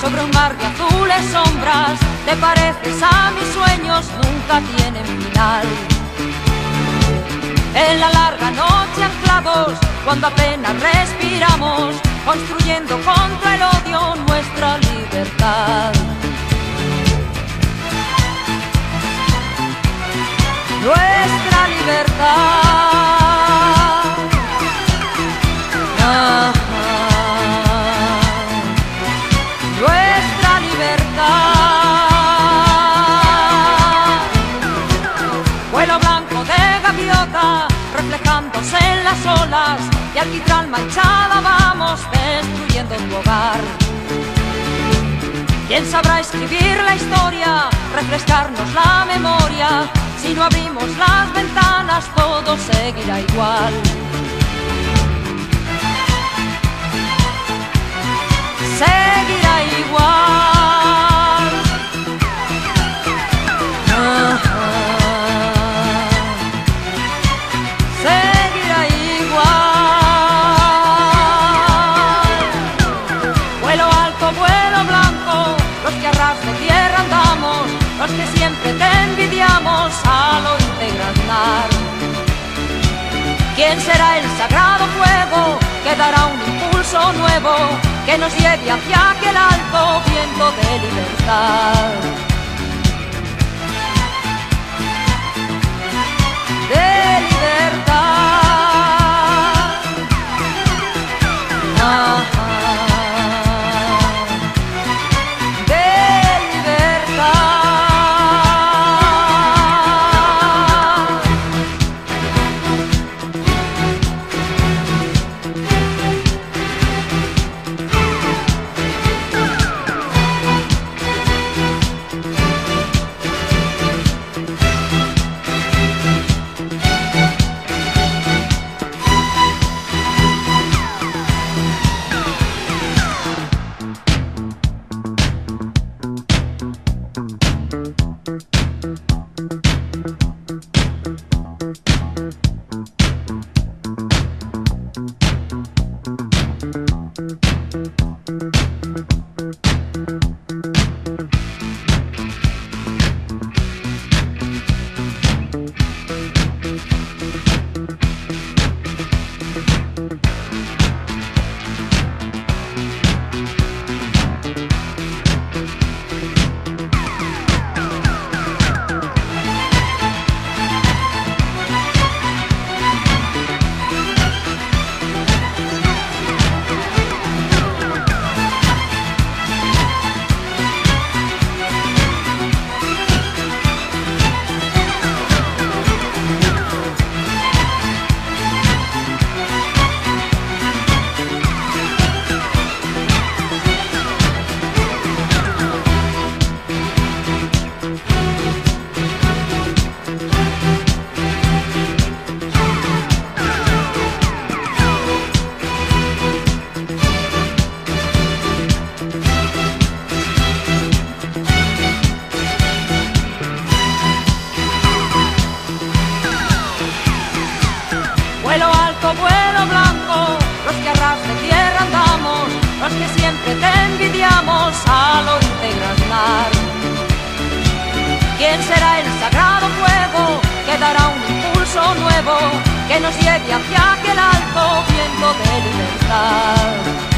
sobre un mar de azules sombras, te pareces a mis sueños, nunca tienen final. En la larga noche anclados, cuando apenas respiramos, construyendo contra el odio nuestra libertad. Nuestra libertad. Reflejándose en las olas, y alquitrán manchada vamos destruyendo tu hogar. ¿Quién sabrá escribir la historia, refrescarnos la memoria? Si no abrimos las ventanas todo seguirá igual. Que siempre te envidiamos al oírte granar. ¿Quién será el sagrado fuego que dará un impulso nuevo que nos lleve hacia aquel alto viento de libertad? Que siempre te envidiamos al oírte graznar. ¿Quién será el sagrado fuego que dará un impulso nuevo que nos lleve hacia aquel alto viento de libertad?